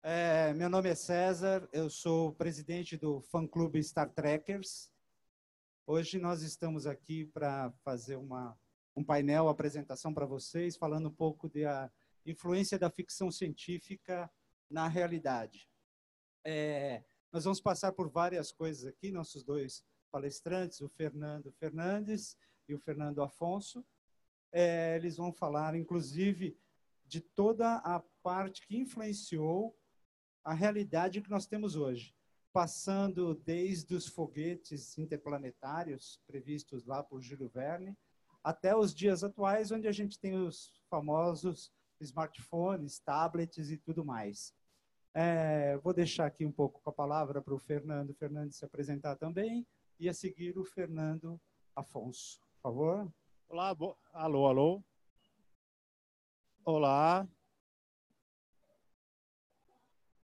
É, meu nome é César, eu sou presidente do fã-clube Star Trekkers. Hoje nós estamos aqui para fazer uma, um painel, apresentação para vocês, falando um pouco da influência da ficção científica na realidade. É, nós vamos passar por várias coisas aqui, nossos dois palestrantes, o Fernando Fernandes e o Fernando Afonso. É, eles vão falar, inclusive, de toda a parte que influenciou a realidade que nós temos hoje, passando desde os foguetes interplanetários previstos lá por Júlio Verne, até os dias atuais, onde a gente tem os famosos smartphones, tablets e tudo mais. É, vou deixar aqui um pouco com a palavra para o Fernando Fernandes se apresentar também e a seguir o Fernando Afonso. Por favor. Olá, bo... alô, alô. Olá.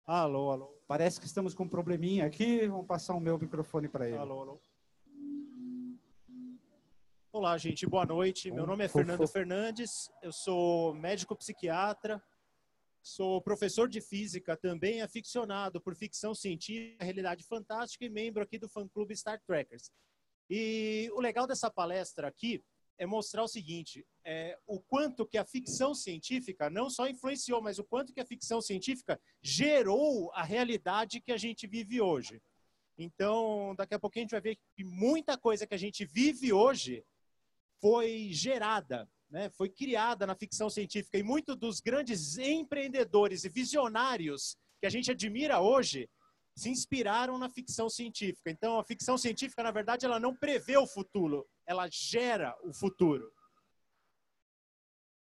Alô, alô. Parece que estamos com um probleminha aqui. Vamos passar o meu microfone para ele. Alô, alô. Olá, gente. Boa noite. Meu nome é Fernando Fernandes. Eu sou médico psiquiatra. Sou professor de física, também aficionado por ficção científica, realidade fantástica e membro aqui do fã-clube Star Trekkers. E o legal dessa palestra aqui é mostrar o seguinte: é, o quanto que a ficção científica não só influenciou, mas o quanto que a ficção científica gerou a realidade que a gente vive hoje. Então, daqui a pouquinho a gente vai ver que muita coisa que a gente vive hoje foi gerada, né, foi criada na ficção científica. E muitos dos grandes empreendedores e visionários que a gente admira hoje se inspiraram na ficção científica. Então, a ficção científica, na verdade, ela não prevê o futuro, ela gera o futuro.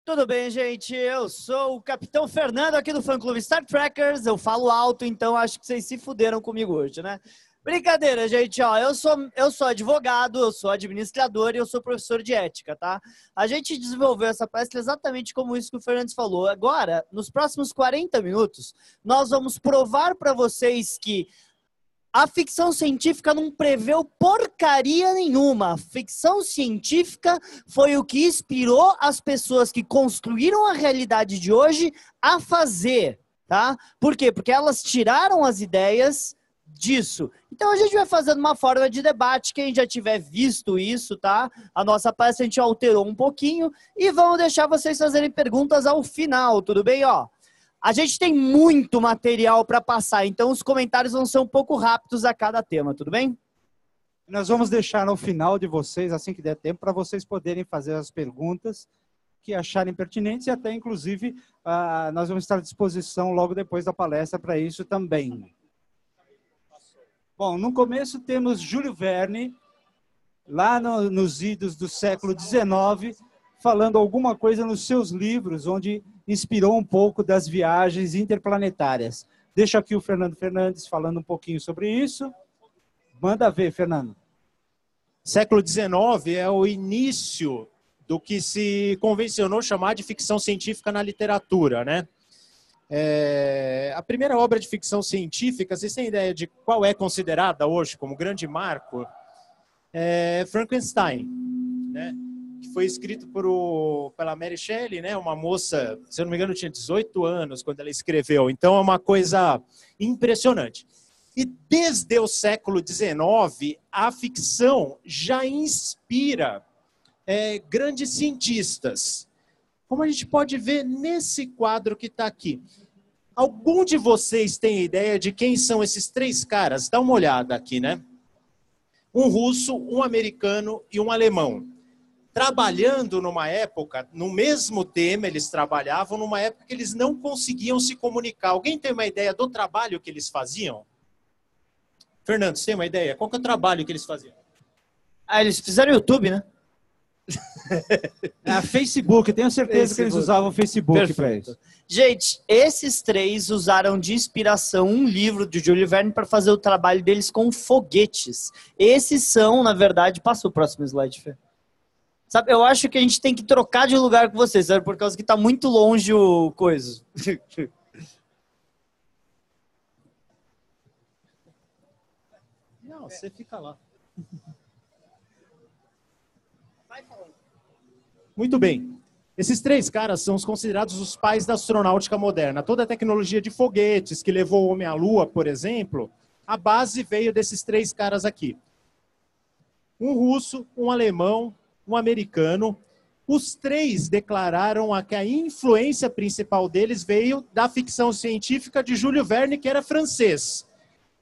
Tudo bem, gente? Eu sou o Capitão Fernando aqui do Fã Clube Star Trekkers. Eu falo alto, então acho que vocês se fuderam comigo hoje, né? Brincadeira, gente, ó, eu sou, eu sou advogado, eu sou administrador e eu sou professor de ética, tá? A gente desenvolveu essa palestra exatamente como isso que o Fernandes falou. Agora, nos próximos 40 minutos, nós vamos provar para vocês que a ficção científica não preveu porcaria nenhuma. A ficção científica foi o que inspirou as pessoas que construíram a realidade de hoje a fazer, tá? Por quê? Porque elas tiraram as ideias disso. Então a gente vai fazendo uma forma de debate, quem já tiver visto isso, tá? A nossa palestra a gente alterou um pouquinho e vamos deixar vocês fazerem perguntas ao final, tudo bem, ó? A gente tem muito material para passar, então os comentários vão ser um pouco rápidos a cada tema, tudo bem? Nós vamos deixar no final de vocês, assim que der tempo, para vocês poderem fazer as perguntas que acharem pertinentes e até, inclusive, uh, nós vamos estar à disposição logo depois da palestra para isso também. Bom, no começo temos Júlio Verne, lá no, nos idos do século XIX, falando alguma coisa nos seus livros, onde inspirou um pouco das viagens interplanetárias. Deixa aqui o Fernando Fernandes falando um pouquinho sobre isso. Manda ver, Fernando. Século XIX é o início do que se convencionou chamar de ficção científica na literatura, né? É, a primeira obra de ficção científica, vocês têm ideia de qual é considerada hoje como grande marco? É Frankenstein, né? Que foi escrito por pela Mary Shelley, né? uma moça, se eu não me engano, tinha 18 anos quando ela escreveu. Então é uma coisa impressionante. E desde o século XIX, a ficção já inspira é, grandes cientistas como a gente pode ver nesse quadro que está aqui. Algum de vocês tem ideia de quem são esses três caras? Dá uma olhada aqui, né? Um russo, um americano e um alemão. Trabalhando numa época, no mesmo tema, eles trabalhavam numa época que eles não conseguiam se comunicar. Alguém tem uma ideia do trabalho que eles faziam? Fernando, você tem uma ideia? Qual que é o trabalho que eles faziam? Ah, eles fizeram YouTube, né? ah, Facebook, tenho certeza Facebook. que eles usavam o Facebook para isso. Gente, esses três usaram de inspiração um livro de Júlio Verne para fazer o trabalho deles com foguetes. Esses são, na verdade, passa o próximo slide, Fê. Sabe, eu acho que a gente tem que trocar de lugar com vocês, sabe? Por causa que está muito longe o coisa. Não, você fica lá. Muito bem. Esses três caras são os considerados os pais da astronáutica moderna. Toda a tecnologia de foguetes que levou o homem à Lua, por exemplo, a base veio desses três caras aqui. Um russo, um alemão, um americano. Os três declararam que a influência principal deles veio da ficção científica de Júlio Verne, que era francês.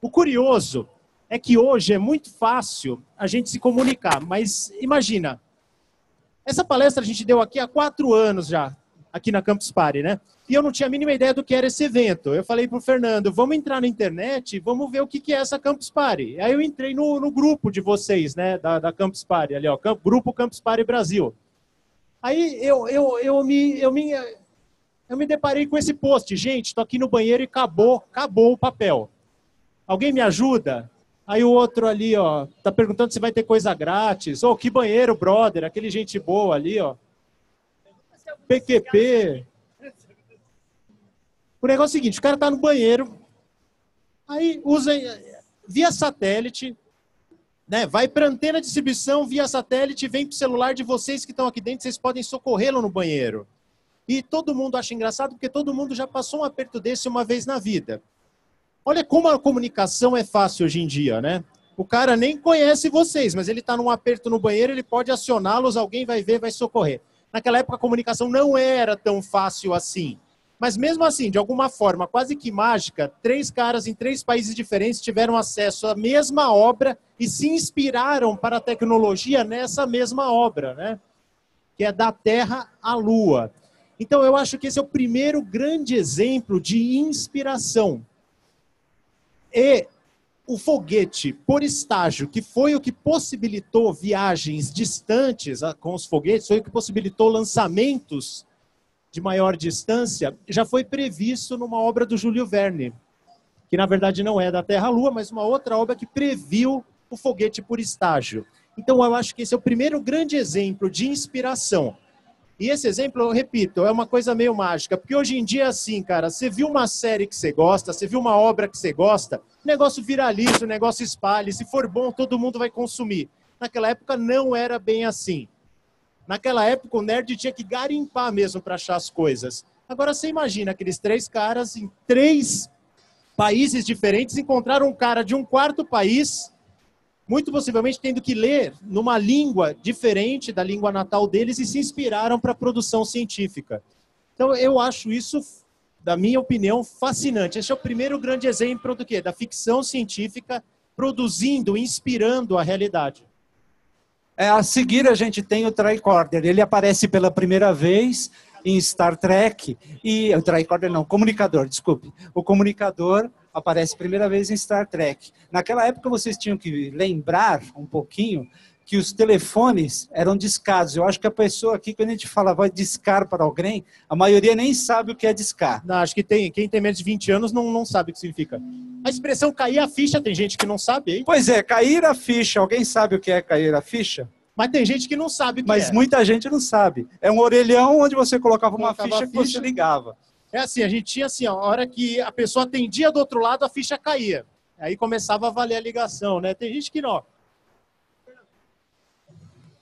O curioso é que hoje é muito fácil a gente se comunicar, mas imagina, essa palestra a gente deu aqui há quatro anos já, aqui na Campus Party, né? E eu não tinha a mínima ideia do que era esse evento. Eu falei para o Fernando, vamos entrar na internet vamos ver o que, que é essa Campus Party. Aí eu entrei no, no grupo de vocês, né, da, da Campus Party, ali, ó, Grupo Campus Party Brasil. Aí eu, eu, eu, me, eu, me, eu me deparei com esse post. Gente, estou aqui no banheiro e acabou, acabou o papel. Alguém me ajuda? Aí o outro ali, ó, tá perguntando se vai ter coisa grátis. Ô, oh, que banheiro, brother, aquele gente boa ali, ó. PQP. O negócio é o seguinte, o cara tá no banheiro, aí usa via satélite, né? Vai para antena de distribuição via satélite, vem para o celular de vocês que estão aqui dentro, vocês podem socorrê-lo no banheiro. E todo mundo acha engraçado porque todo mundo já passou um aperto desse uma vez na vida. Olha como a comunicação é fácil hoje em dia, né? O cara nem conhece vocês, mas ele está num aperto no banheiro, ele pode acioná-los, alguém vai ver, vai socorrer. Naquela época a comunicação não era tão fácil assim. Mas mesmo assim, de alguma forma quase que mágica, três caras em três países diferentes tiveram acesso à mesma obra e se inspiraram para a tecnologia nessa mesma obra, né? Que é da Terra à Lua. Então eu acho que esse é o primeiro grande exemplo de inspiração. E o foguete por estágio, que foi o que possibilitou viagens distantes ah, com os foguetes, foi o que possibilitou lançamentos de maior distância já foi previsto numa obra do Júlio Verne, que na verdade não é da Terra-Lua, mas uma outra obra que previu o foguete por estágio. Então eu acho que esse é o primeiro grande exemplo de inspiração. E esse exemplo, eu repito, é uma coisa meio mágica, porque hoje em dia é assim, cara, você viu uma série que você gosta, você viu uma obra que você gosta, o negócio viraliza, o negócio espalha, se for bom, todo mundo vai consumir. Naquela época não era bem assim. Naquela época, o nerd tinha que garimpar mesmo para achar as coisas. Agora, você imagina aqueles três caras em três países diferentes encontraram um cara de um quarto país, muito possivelmente tendo que ler numa língua diferente da língua natal deles e se inspiraram para a produção científica. Então, eu acho isso, da minha opinião, fascinante. Esse é o primeiro grande exemplo do quê? Da ficção científica produzindo, inspirando a realidade. É, a seguir, a gente tem o tricorder. Ele aparece pela primeira vez em Star Trek. E o tricorder não, comunicador, desculpe. O comunicador aparece primeira vez em Star Trek. Naquela época, vocês tinham que lembrar um pouquinho que os telefones eram discados. Eu acho que a pessoa aqui, quando a gente fala vai discar para alguém, a maioria nem sabe o que é discar. Não, acho que tem, quem tem menos de 20 anos não, não sabe o que significa. A expressão cair a ficha, tem gente que não sabe, hein? Pois é, cair a ficha. Alguém sabe o que é cair a ficha? Mas tem gente que não sabe o que Mas é. muita gente não sabe. É um orelhão onde você colocava uma colocava ficha, ficha que você ligava. É assim, a gente tinha assim, a hora que a pessoa atendia do outro lado, a ficha caía. Aí começava a valer a ligação, né? Tem gente que não.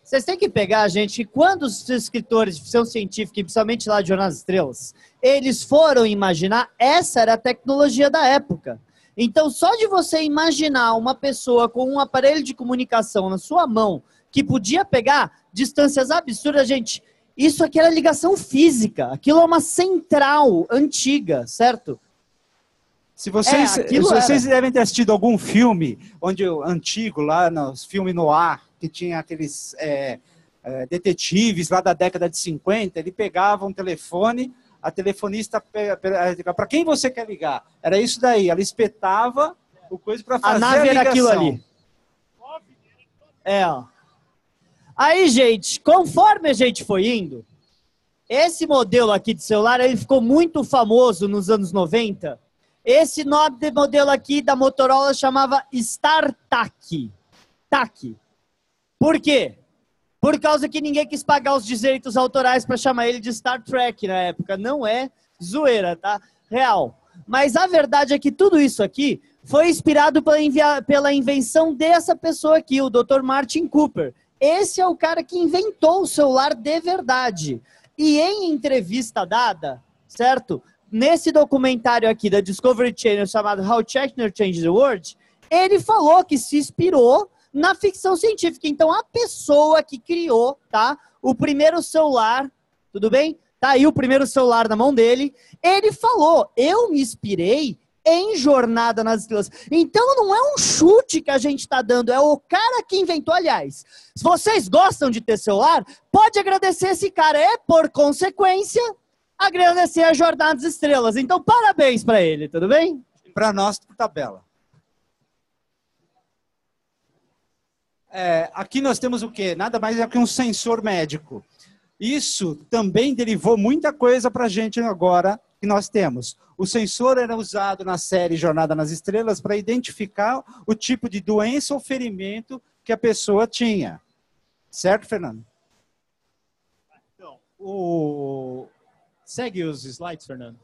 Vocês têm que pegar, gente, que quando os escritores de ficção científica, principalmente lá de Jornal das Estrelas, eles foram imaginar, essa era a tecnologia da época. Então, só de você imaginar uma pessoa com um aparelho de comunicação na sua mão, que podia pegar distâncias absurdas, gente, isso aqui era ligação física. Aquilo é uma central antiga, certo? Se vocês, é, se vocês devem ter assistido algum filme onde antigo lá nos filmes no ar que tinha aqueles é, é, detetives lá da década de 50, ele pegava um telefone, a telefonista para quem você quer ligar? Era isso daí, ela espetava o coisa para fazer a nave a era aquilo ali. É, ó. Aí, gente, conforme a gente foi indo, esse modelo aqui de celular, ele ficou muito famoso nos anos 90. Esse nome de modelo aqui da Motorola chamava StarTAC. TAC. Por quê? Por causa que ninguém quis pagar os direitos autorais para chamar ele de Star Trek na época. Não é zoeira, tá? Real. Mas a verdade é que tudo isso aqui foi inspirado pela, pela invenção dessa pessoa aqui, o Dr. Martin Cooper esse é o cara que inventou o celular de verdade. E em entrevista dada, certo? Nesse documentário aqui da Discovery Channel chamado How Technology Changed the World, ele falou que se inspirou na ficção científica. Então, a pessoa que criou, tá? O primeiro celular, tudo bem? Tá aí o primeiro celular na mão dele. Ele falou: Eu me inspirei em Jornada nas Estrelas. Então não é um chute que a gente está dando, é o cara que inventou. Aliás, se vocês gostam de ter celular, pode agradecer esse cara. É, por consequência, agradecer a Jornada das Estrelas. Então, parabéns para ele, tudo bem? Para nós, por tabela. É, aqui nós temos o quê? Nada mais é que um sensor médico. Isso também derivou muita coisa para a gente agora que nós temos. O sensor era usado na série Jornada nas Estrelas para identificar o tipo de doença ou ferimento que a pessoa tinha. Certo, Fernando? Então, o... segue os slides, Fernando.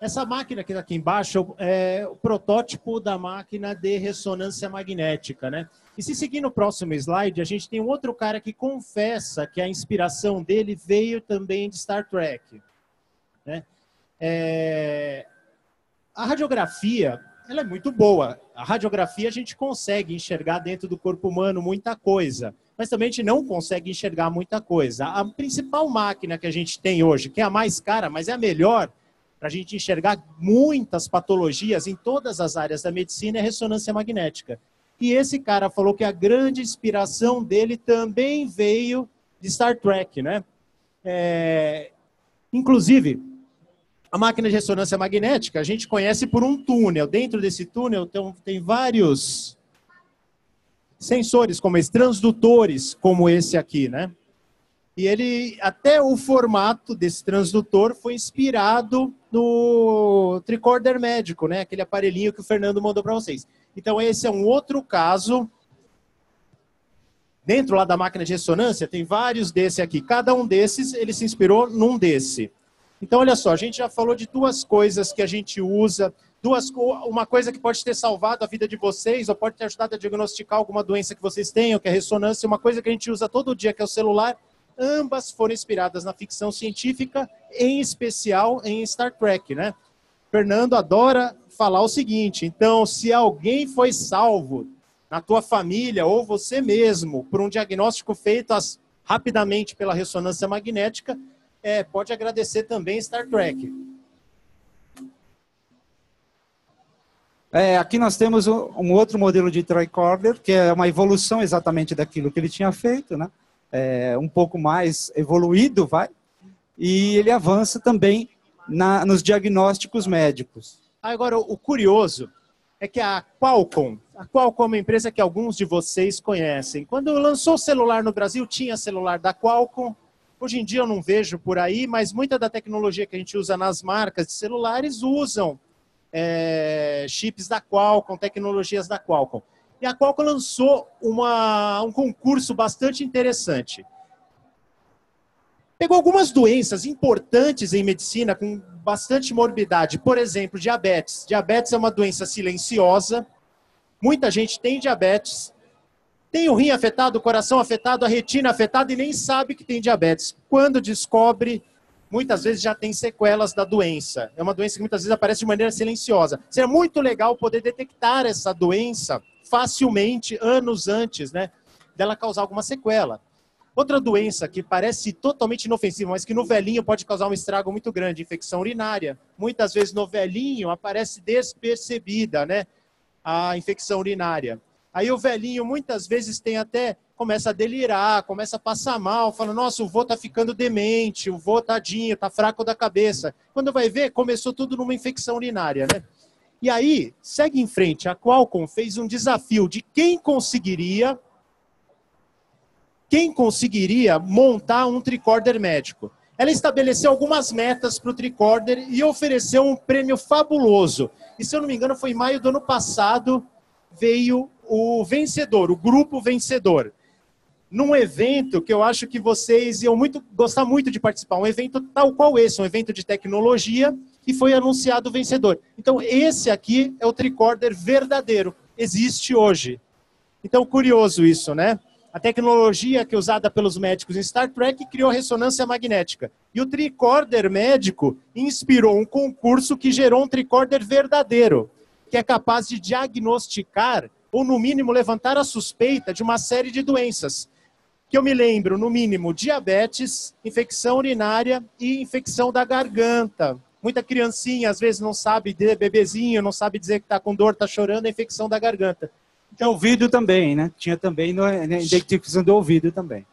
Essa máquina que está aqui embaixo é o protótipo da máquina de ressonância magnética, né? E se seguir no próximo slide, a gente tem um outro cara que confessa que a inspiração dele veio também de Star Trek. Né? É... A radiografia ela é muito boa. A radiografia a gente consegue enxergar dentro do corpo humano muita coisa, mas também a gente não consegue enxergar muita coisa. A principal máquina que a gente tem hoje, que é a mais cara, mas é a melhor para a gente enxergar muitas patologias em todas as áreas da medicina, é a ressonância magnética. E esse cara falou que a grande inspiração dele também veio de Star Trek, né? É... Inclusive, a máquina de ressonância magnética a gente conhece por um túnel. Dentro desse túnel tem, tem vários sensores, como esses, transdutores, como esse aqui, né? E ele, até o formato desse transdutor foi inspirado no tricorder médico, né? Aquele aparelhinho que o Fernando mandou para vocês. Então esse é um outro caso. Dentro lá da máquina de ressonância tem vários desse aqui. Cada um desses ele se inspirou num desse. Então, olha só, a gente já falou de duas coisas que a gente usa, duas, uma coisa que pode ter salvado a vida de vocês, ou pode ter ajudado a diagnosticar alguma doença que vocês tenham, que é ressonância, uma coisa que a gente usa todo dia, que é o celular. Ambas foram inspiradas na ficção científica, em especial em Star Trek, né? Fernando adora falar o seguinte: então, se alguém foi salvo na tua família ou você mesmo por um diagnóstico feito as, rapidamente pela ressonância magnética, é, pode agradecer também Star Trek. É, aqui nós temos um outro modelo de tricorder, que é uma evolução exatamente daquilo que ele tinha feito, né? É, um pouco mais evoluído, vai. E ele avança também na, nos diagnósticos médicos. Agora, o curioso é que a Qualcomm, a Qualcomm é uma empresa que alguns de vocês conhecem. Quando lançou o celular no Brasil, tinha celular da Qualcomm, Hoje em dia eu não vejo por aí, mas muita da tecnologia que a gente usa nas marcas de celulares usam é, chips da Qualcomm, tecnologias da Qualcomm. E a Qualcomm lançou uma, um concurso bastante interessante. Pegou algumas doenças importantes em medicina com bastante morbidade. Por exemplo, diabetes. Diabetes é uma doença silenciosa. Muita gente tem diabetes, tem o rim afetado, o coração afetado, a retina afetada e nem sabe que tem diabetes. Quando descobre, muitas vezes já tem sequelas da doença. É uma doença que muitas vezes aparece de maneira silenciosa. Seria muito legal poder detectar essa doença facilmente, anos antes, né, dela causar alguma sequela. Outra doença que parece totalmente inofensiva, mas que no velhinho pode causar um estrago muito grande, infecção urinária. Muitas vezes no velhinho aparece despercebida, né, a infecção urinária. Aí o velhinho muitas vezes tem até começa a delirar, começa a passar mal, fala: "Nossa, o vô tá ficando demente, o vô tadinho, tá fraco da cabeça". Quando vai ver, começou tudo numa infecção urinária, né? E aí, segue em frente, a Qualcomm fez um desafio de quem conseguiria quem conseguiria montar um tricorder médico. Ela estabeleceu algumas metas para o tricorder e ofereceu um prêmio fabuloso. E se eu não me engano, foi em maio do ano passado, veio o vencedor, o grupo vencedor. Num evento que eu acho que vocês iam muito, gostar muito de participar, um evento tal qual esse, um evento de tecnologia, e foi anunciado o vencedor. Então, esse aqui é o tricorder verdadeiro, existe hoje. Então, curioso isso, né? A tecnologia que é usada pelos médicos em Star Trek criou ressonância magnética. E o tricorder médico inspirou um concurso que gerou um tricorder verdadeiro, que é capaz de diagnosticar ou, no mínimo, levantar a suspeita de uma série de doenças. Que eu me lembro, no mínimo, diabetes, infecção urinária e infecção da garganta. Muita criancinha, às vezes, não sabe, bebezinho, não sabe dizer que está com dor, está chorando, é infecção da garganta. Tinha ouvido também, né? Tinha também na identificação do ouvido também.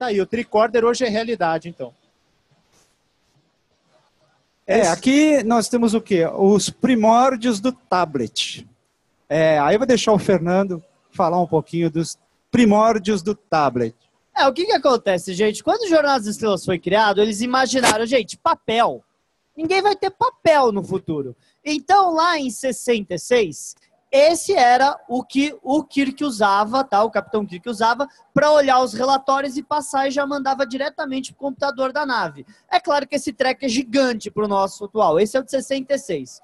Tá aí, o tricorder hoje é realidade, então. É, aqui nós temos o quê? Os primórdios do tablet. É, aí eu vou deixar o Fernando falar um pouquinho dos primórdios do tablet. É, o que que acontece, gente? Quando o Jornal das Estrelas foi criado, eles imaginaram, gente, papel. Ninguém vai ter papel no futuro. Então, lá em 66, esse era o que o Kirk usava, tá? O Capitão Kirk usava para olhar os relatórios e passar e já mandava diretamente para o computador da nave. É claro que esse treco é gigante para o nosso atual. Esse é o de 66.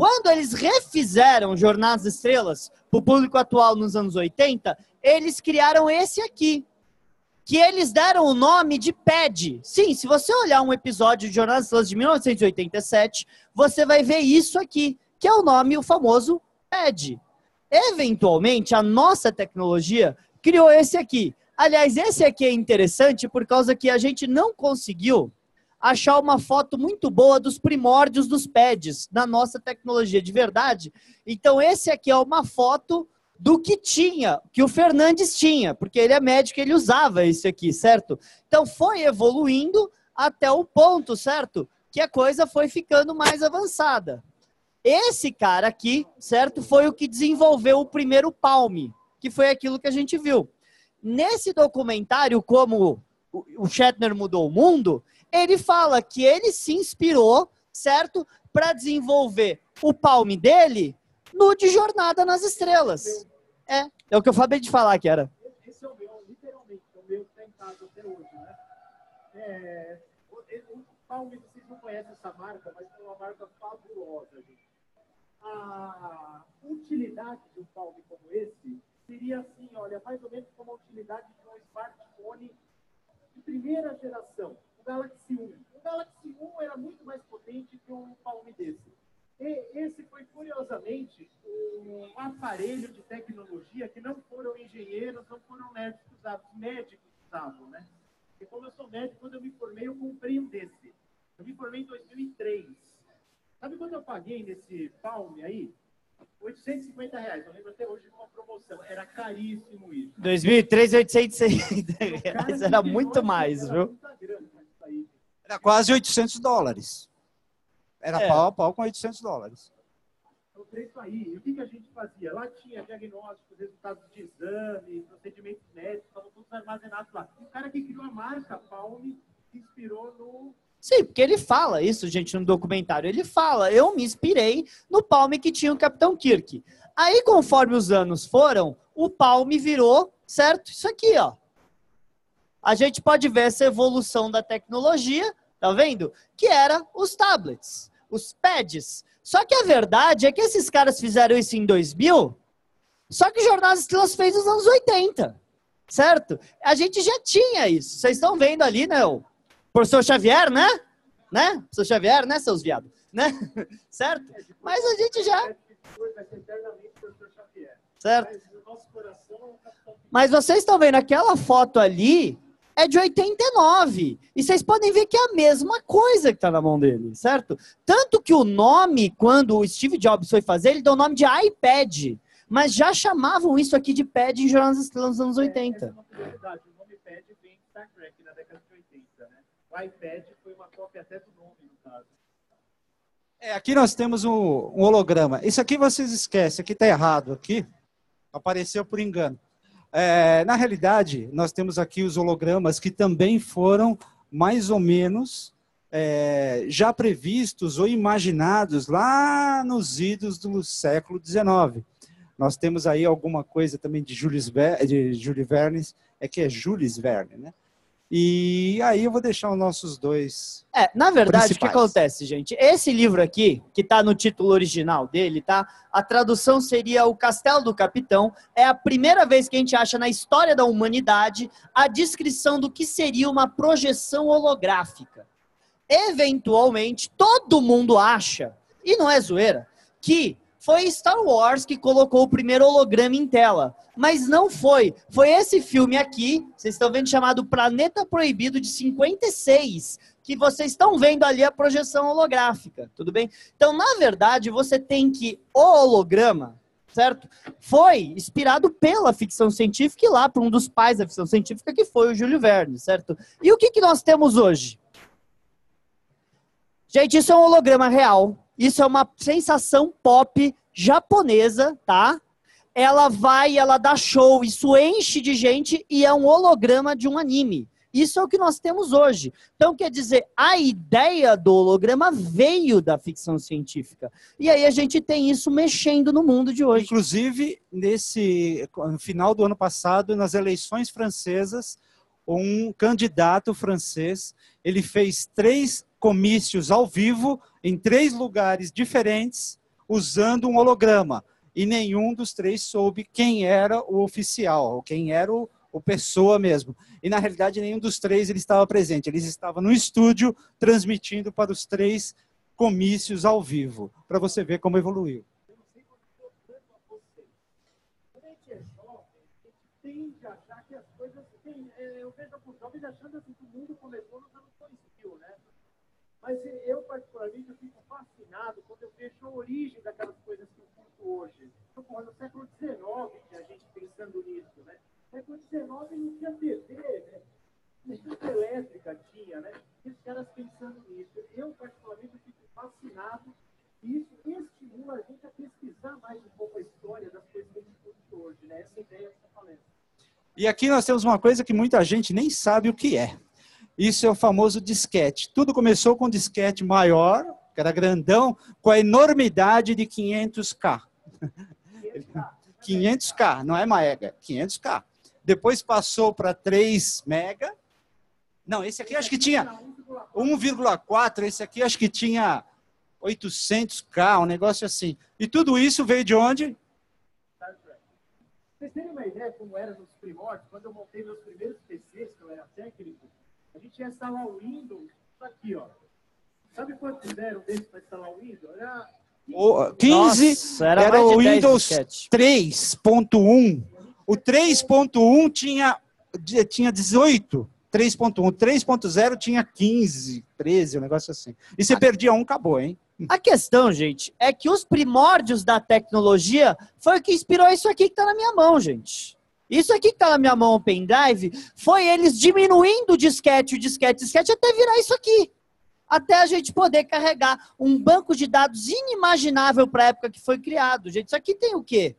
Quando eles refizeram Jornadas Estrelas para o público atual nos anos 80, eles criaram esse aqui, que eles deram o nome de PAD. Sim, se você olhar um episódio de Jornadas Estrelas de 1987, você vai ver isso aqui, que é o nome, o famoso pede. Eventualmente, a nossa tecnologia criou esse aqui. Aliás, esse aqui é interessante por causa que a gente não conseguiu achar uma foto muito boa dos primórdios dos pads na nossa tecnologia de verdade. Então, esse aqui é uma foto do que tinha, que o Fernandes tinha, porque ele é médico, ele usava esse aqui, certo? Então, foi evoluindo até o ponto, certo? Que a coisa foi ficando mais avançada. Esse cara aqui, certo, foi o que desenvolveu o primeiro Palme, que foi aquilo que a gente viu. Nesse documentário, como o Shatner mudou o mundo, ele fala que ele se inspirou, certo, para desenvolver o Palme dele no de Jornada nas Estrelas. É, é o que eu acabei de falar que era. Esse é o meu, literalmente, o meu que está em casa até hoje, né? É, o Palme, vocês não conhecem essa marca, mas é uma marca fabulosa, gente a utilidade de um palme como esse seria assim, olha, mais ou menos como a utilidade de um smartphone de primeira geração, o Galaxy 1. O Galaxy 1 era muito mais potente que um palme desse. E esse foi, curiosamente, um aparelho de tecnologia que não foram engenheiros, não foram médicos usados, médicos usavam, né? E como eu sou médico, quando eu me formei, eu comprei um desse. Eu me formei em 2003. Sabe quanto eu paguei nesse Palme aí? 850 reais. Eu lembro até hoje de uma promoção. Era caríssimo isso. 2003, 860 reais. Era muito mais, viu? Era quase 800 dólares. Era é. pau a pau com 800 dólares. O preço aí. E o que, que a gente fazia? Lá tinha diagnósticos, resultados de exame, procedimentos médicos, estavam todos armazenados lá. O cara que criou a marca Palme se inspirou no Sim, porque ele fala isso, gente, no documentário. Ele fala, eu me inspirei no Palme que tinha o Capitão Kirk. Aí, conforme os anos foram, o Palme virou, certo? Isso aqui, ó. A gente pode ver essa evolução da tecnologia, tá vendo? Que era os tablets, os pads. Só que a verdade é que esses caras fizeram isso em 2000, só que o Jornal das Estrelas fez nos anos 80, certo? A gente já tinha isso. Vocês estão vendo ali, né? Professor Xavier, né? Né? Professor Xavier, né, seus viados? Né? certo? Mas a gente já. Certo? Mas vocês estão vendo aquela foto ali é de 89. E vocês podem ver que é a mesma coisa que está na mão dele, certo? Tanto que o nome, quando o Steve Jobs foi fazer, ele deu o nome de iPad. Mas já chamavam isso aqui de pad em jornais estrelas nos anos 80. É, é uma curiosidade. O nome pad vem de Star Trek na década de 80, né? O iPad foi uma cópia até do nome, no caso. É, aqui nós temos um, um holograma. Isso aqui vocês esquecem, aqui está errado. Aqui apareceu por engano. É, na realidade, nós temos aqui os hologramas que também foram mais ou menos é, já previstos ou imaginados lá nos idos do século XIX. Nós temos aí alguma coisa também de Jules, de Jules Verne, é que é Jules Verne, né? E aí eu vou deixar os nossos dois. É, na verdade, o que Principais. acontece, gente? Esse livro aqui, que tá no título original dele, tá? A tradução seria O Castelo do Capitão. É a primeira vez que a gente acha na história da humanidade a descrição do que seria uma projeção holográfica. Eventualmente, todo mundo acha, e não é zoeira, que foi Star Wars que colocou o primeiro holograma em tela. Mas não foi. Foi esse filme aqui, vocês estão vendo, chamado Planeta Proibido, de 56, que vocês estão vendo ali a projeção holográfica, tudo bem? Então, na verdade, você tem que o holograma, certo? Foi inspirado pela ficção científica e lá por um dos pais da ficção científica, que foi o Júlio Verne, certo? E o que, que nós temos hoje? Gente, isso é um holograma real. Isso é uma sensação pop japonesa, tá? Ela vai, ela dá show, isso enche de gente e é um holograma de um anime. Isso é o que nós temos hoje. Então, quer dizer, a ideia do holograma veio da ficção científica. E aí a gente tem isso mexendo no mundo de hoje. Inclusive, nesse no final do ano passado, nas eleições francesas, um candidato francês, ele fez três comícios ao vivo em três lugares diferentes, usando um holograma. E nenhum dos três soube quem era o oficial, ou quem era o, o pessoa mesmo. E na realidade nenhum dos três ele estava presente. Eles estavam no estúdio transmitindo para os três comícios ao vivo, para você ver como evoluiu. Eu vejo alguns jovens achando assim que o mundo começou nos anos 2000, né? Mas eu, particularmente, eu fico fascinado quando eu vejo a origem daquelas coisas que eu curto hoje. Porra, no século XIX, que a gente pensando nisso, né? No século XIX não tinha TV, né? Luz elétrica tinha, né? E os caras pensando nisso. Eu, particularmente, fico fascinado e isso estimula a gente a pesquisar mais um pouco a história das coisas que a gente curte hoje, né? Essa ideia que você falando. E aqui nós temos uma coisa que muita gente nem sabe o que é. Isso é o famoso disquete. Tudo começou com um disquete maior, que era grandão, com a enormidade de 500K. 500K, não é mega, 500K. Depois passou para 3 mega. Não, esse aqui acho que tinha 1,4, esse aqui acho que tinha 800K, um negócio assim. E tudo isso veio de onde? Vocês terem uma ideia como era nos primórdios, quando eu montei meus primeiros PCs, que eu era técnico, gente ia instalar o Windows isso aqui, ó. Sabe quantos deram desses para instalar o Windows? Era O 15 Nossa, era era, o 10 Windows disquete. 3.1. O 3.1 tinha, tinha 18. 3.1. 3.0 tinha 15, 13, um negócio assim. E você perdia um, acabou, hein? A questão, gente, é que os primórdios da tecnologia foi o que inspirou isso aqui que está na minha mão, gente. Isso aqui que está na minha mão, o pendrive, foi eles diminuindo o disquete, o disquete, o disquete, até virar isso aqui. Até a gente poder carregar um banco de dados inimaginável para a época que foi criado. Gente, isso aqui tem o quê?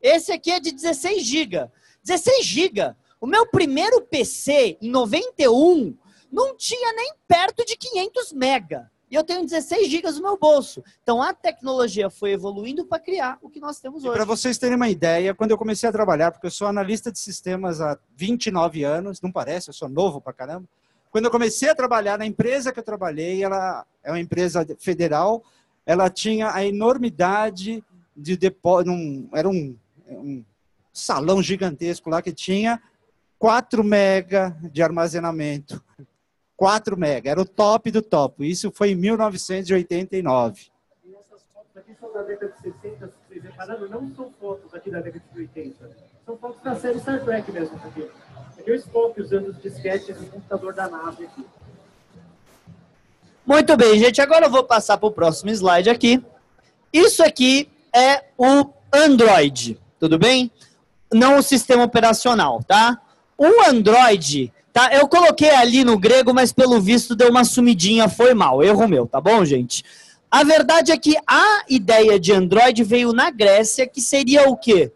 Esse aqui é de 16 GB. 16 GB. O meu primeiro PC, em 91, não tinha nem perto de 500 mega. E eu tenho 16 GB no meu bolso. Então a tecnologia foi evoluindo para criar o que nós temos hoje. para vocês terem uma ideia, quando eu comecei a trabalhar, porque eu sou analista de sistemas há 29 anos, não parece, eu sou novo pra caramba. Quando eu comecei a trabalhar na empresa que eu trabalhei, ela é uma empresa federal, ela tinha a enormidade de depósito, era um, um salão gigantesco lá que tinha 4 mega de armazenamento. 4 mega, era o top do top. Isso foi em 1989. E essas fotos aqui são da década de 60, vocês repararam? Não são fotos aqui da década de 80. São fotos da série Star Trek mesmo, aqui. Aqui eu Spock usando os disquetes do computador da nave aqui. Muito bem, gente. Agora eu vou passar para o próximo slide aqui. Isso aqui é o Android, tudo bem? Não o sistema operacional, tá? O Android, tá? Eu coloquei ali no grego, mas pelo visto deu uma sumidinha, foi mal, erro meu, tá bom, gente? A verdade é que a ideia de Android veio na Grécia, que seria o quê?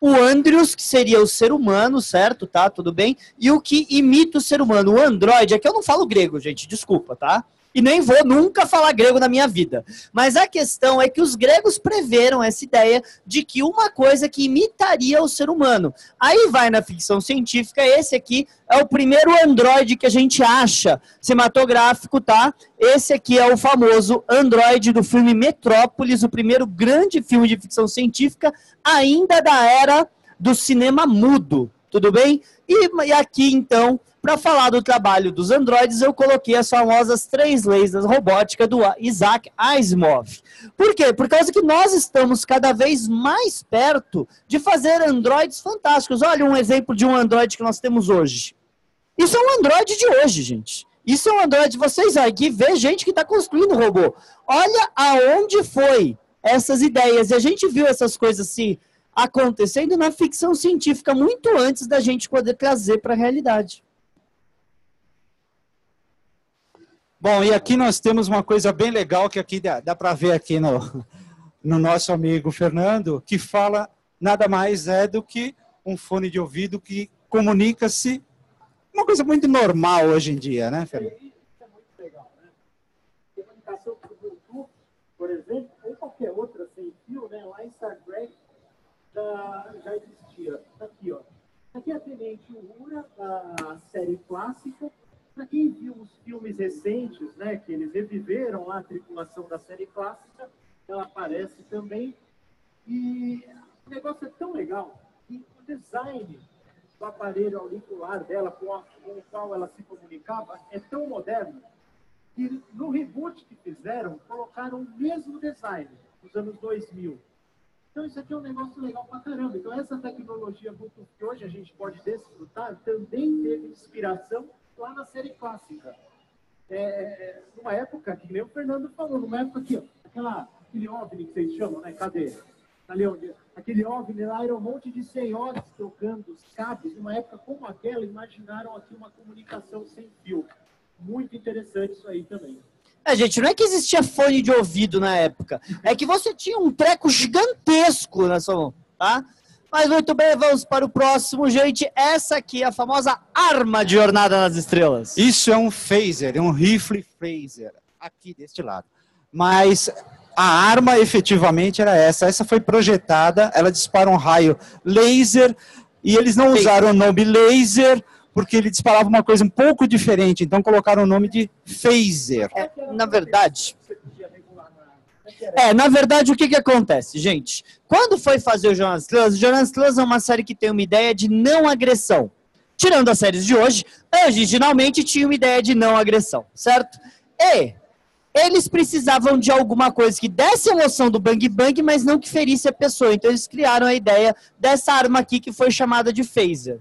O Andrius, que seria o ser humano, certo? Tá, tudo bem? E o que imita o ser humano. O Android, aqui eu não falo grego, gente, desculpa, tá? E nem vou nunca falar grego na minha vida. Mas a questão é que os gregos preveram essa ideia de que uma coisa que imitaria o ser humano. Aí vai na ficção científica, esse aqui é o primeiro androide que a gente acha cinematográfico, tá? Esse aqui é o famoso androide do filme Metrópolis, o primeiro grande filme de ficção científica, ainda da era do cinema mudo. Tudo bem? E, e aqui, então, para falar do trabalho dos androides, eu coloquei as famosas três leis da robótica do Isaac Asimov. Por quê? Por causa que nós estamos cada vez mais perto de fazer androides fantásticos. Olha um exemplo de um androide que nós temos hoje. Isso é um androide de hoje, gente. Isso é um androide. Vocês aqui vê gente que está construindo robô. Olha aonde foi essas ideias. E a gente viu essas coisas se acontecendo na ficção científica muito antes da gente poder trazer para a realidade. Bom, e aqui nós temos uma coisa bem legal que aqui dá, dá para ver aqui no, no nosso amigo Fernando, que fala nada mais é do que um fone de ouvido que comunica-se uma coisa muito normal hoje em dia, né, Fernando? Isso é muito legal, né? Comunicação por Bluetooth, por exemplo, ou qualquer outra sem fio, né? Lá em Star Trek já, já existia. Tá aqui, ó. Aqui é a Tenente Uhura, da série clássica, para quem viu os filmes recentes, né, que eles reviveram lá a tripulação da série clássica, ela aparece também. E o negócio é tão legal que o design do aparelho auricular dela, com, a, com o qual ela se comunicava, é tão moderno que no reboot que fizeram, colocaram o mesmo design nos anos 2000. Então, isso aqui é um negócio legal pra caramba. Então, essa tecnologia que hoje a gente pode desfrutar também teve inspiração lá na série clássica. É, numa época, que nem o Fernando falou, numa época aqui, ó, aquela, aquele OVNI que vocês chamam, né? Cadê? Ali onde, aquele OVNI lá era um monte de senhoras trocando os cabos. Numa época como aquela, imaginaram aqui uma comunicação sem fio. Muito interessante isso aí também. É, gente, não é que existia fone de ouvido na época. É que você tinha um treco gigantesco na sua mão, tá? Mas muito bem, vamos para o próximo, gente. Essa aqui é a famosa arma de Jornada nas Estrelas. Isso é um phaser, é um rifle phaser, aqui deste lado. Mas a arma efetivamente era essa. Essa foi projetada, ela dispara um raio laser, e eles não usaram o nome laser, porque ele disparava uma coisa um pouco diferente, então colocaram o nome de phaser. É, na verdade, é, na verdade, o que, que acontece, gente? Quando foi fazer o Jonas Clans, o Jonas Clans é uma série que tem uma ideia de não agressão. Tirando as séries de hoje, originalmente tinha uma ideia de não agressão, certo? E eles precisavam de alguma coisa que desse a emoção do bang bang, mas não que ferisse a pessoa. Então eles criaram a ideia dessa arma aqui que foi chamada de phaser.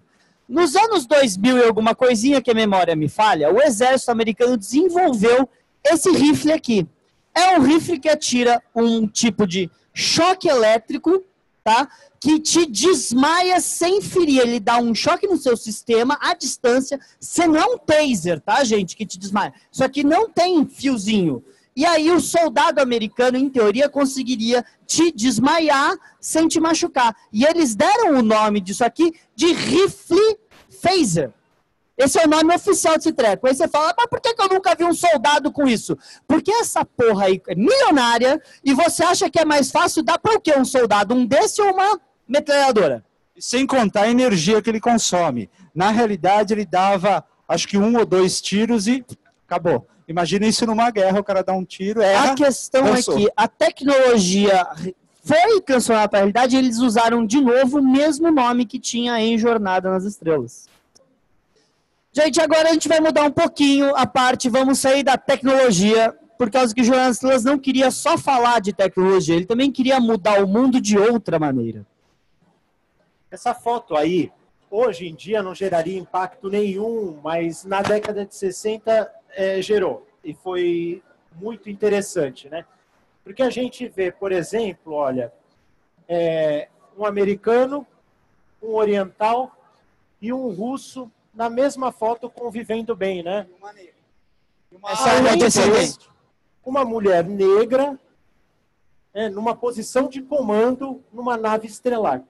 Nos anos 2000 e alguma coisinha que a memória me falha, o exército americano desenvolveu esse rifle aqui. É um rifle que atira um tipo de choque elétrico, tá? Que te desmaia sem ferir. Ele dá um choque no seu sistema à distância. Você não é um taser, tá, gente? Que te desmaia. Isso aqui não tem fiozinho. E aí o soldado americano, em teoria, conseguiria te desmaiar sem te machucar. E eles deram o nome disso aqui de rifle phaser. Esse é o nome oficial desse treco. Aí você fala, mas por que, que eu nunca vi um soldado com isso? Porque essa porra aí é milionária e você acha que é mais fácil dar para o quê? Um soldado? Um desse ou uma metralhadora? Sem contar a energia que ele consome. Na realidade, ele dava, acho que um ou dois tiros e acabou. Imagina isso numa guerra, o cara dá um tiro, erra, A questão é que a tecnologia foi cancelada para a realidade e eles usaram de novo o mesmo nome que tinha em Jornada nas Estrelas. Gente, agora a gente vai mudar um pouquinho a parte, vamos sair da tecnologia, por causa que Jonas Silas não queria só falar de tecnologia, ele também queria mudar o mundo de outra maneira. Essa foto aí, hoje em dia não geraria impacto nenhum, mas na década de 60 é, gerou. E foi muito interessante, né? Porque a gente vê, por exemplo, olha, é, um americano, um oriental e um russo na mesma foto convivendo bem, né? Essa é uma descendente. Uma mulher negra né, numa posição de comando numa nave estrelar.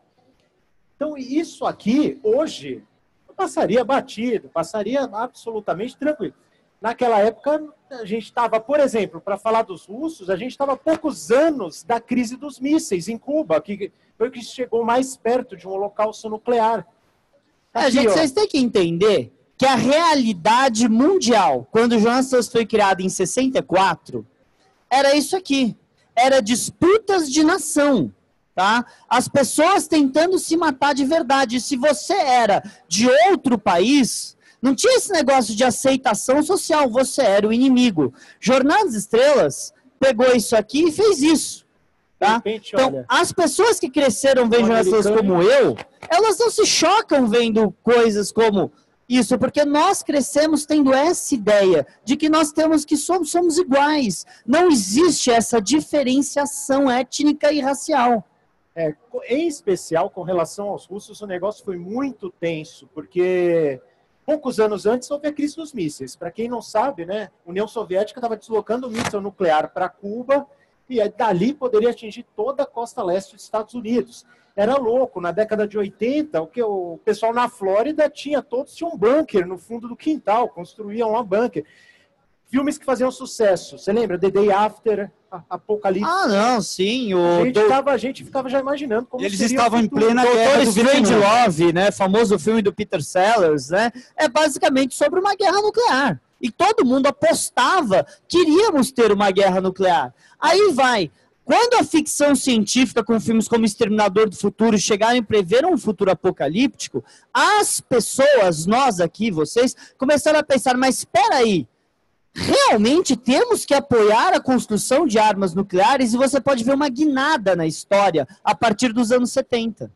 Então, isso aqui, hoje, passaria batido, passaria absolutamente tranquilo. naquela época a gente estava, por exemplo, para falar dos russos, a gente estava poucos anos da crise dos mísseis em Cuba, que foi o que chegou mais perto de um holocausto nuclear. Aqui, gente, ó. vocês têm que entender que a realidade mundial, quando o Jonas foi criado em 64, era isso aqui. Era disputas de nação. Tá? As pessoas tentando se matar de verdade. Se você era de outro país, não tinha esse negócio de aceitação social, você era o inimigo. Jornada das Estrelas pegou isso aqui e fez isso. Tá? Repente, então, olha, as pessoas que cresceram vendo Estrelas como eu, elas não se chocam vendo coisas como isso, porque nós crescemos tendo essa ideia de que nós temos que somos, somos iguais. Não existe essa diferenciação étnica e racial. É, em especial com relação aos russos, o negócio foi muito tenso, porque poucos anos antes houve a crise dos mísseis. Para quem não sabe, né, a União Soviética estava deslocando o míssil nuclear para Cuba e dali poderia atingir toda a costa leste dos Estados Unidos. Era louco, na década de 80, o que o pessoal na Flórida tinha todos tinham um bunker no fundo do quintal, construíam um bunker filmes que faziam sucesso. Você lembra? The Day After, Apocalipse. Ah, não, sim. O a, gente do... tava, a gente ficava já imaginando como Eles estavam em plena guerra do Strange Love, né? Famoso filme do Peter Sellers, né? É basicamente sobre uma guerra nuclear. E todo mundo apostava que iríamos ter uma guerra nuclear. Aí vai. Quando a ficção científica, com filmes como Exterminador do Futuro, chegaram e preveram um futuro apocalíptico, as pessoas, nós aqui, vocês, começaram a pensar, mas espera aí, realmente temos que apoiar a construção de armas nucleares e você pode ver uma guinada na história a partir dos anos 70.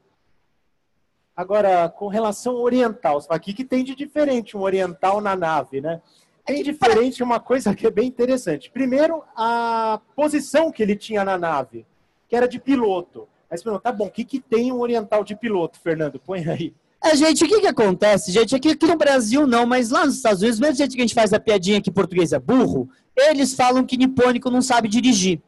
Agora, com relação ao oriental, o que, que tem de diferente um oriental na nave, né? Tem é diferente uma coisa que é bem interessante. Primeiro, a posição que ele tinha na nave, que era de piloto. Aí você pergunta, tá bom, o que, que tem um oriental de piloto, Fernando? Põe aí. É, gente, o que que acontece, gente? Aqui, aqui no Brasil não, mas lá nos Estados Unidos, mesmo gente que a gente faz a piadinha que português é burro, eles falam que nipônico não sabe dirigir.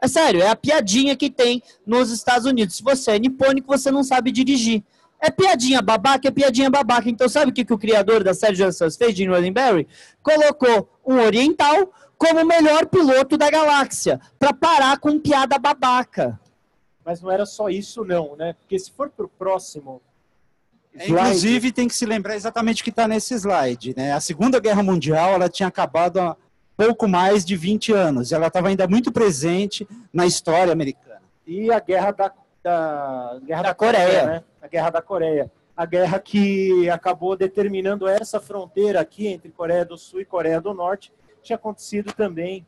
É sério, é a piadinha que tem nos Estados Unidos. Se você é nipônico, você não sabe dirigir. É piadinha babaca, é piadinha babaca. Então, sabe o que, que o criador da série de fez, Gene Roddenberry? Colocou um oriental como o melhor piloto da galáxia, para parar com piada babaca. Mas não era só isso, não, né? Porque se for pro próximo, é, inclusive, tem que se lembrar exatamente o que está nesse slide. Né? A Segunda Guerra Mundial ela tinha acabado há pouco mais de 20 anos. Ela estava ainda muito presente na história americana. E a Guerra da, da, guerra da, da Coreia. Coreia né? A Guerra da Coreia. A guerra que acabou determinando essa fronteira aqui entre Coreia do Sul e Coreia do Norte tinha acontecido também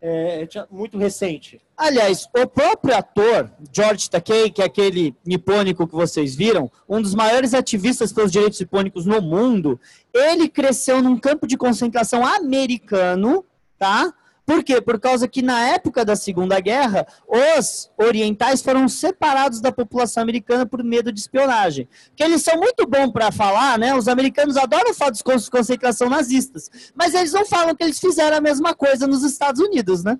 é, muito recente. Aliás, o próprio ator, George Takei, que é aquele nipônico que vocês viram, um dos maiores ativistas pelos direitos nipônicos no mundo, ele cresceu num campo de concentração americano, tá? Por quê? Por causa que na época da Segunda Guerra, os orientais foram separados da população americana por medo de espionagem. Que eles são muito bons para falar, né? Os americanos adoram falar dos campos de concentração nazistas, mas eles não falam que eles fizeram a mesma coisa nos Estados Unidos, né?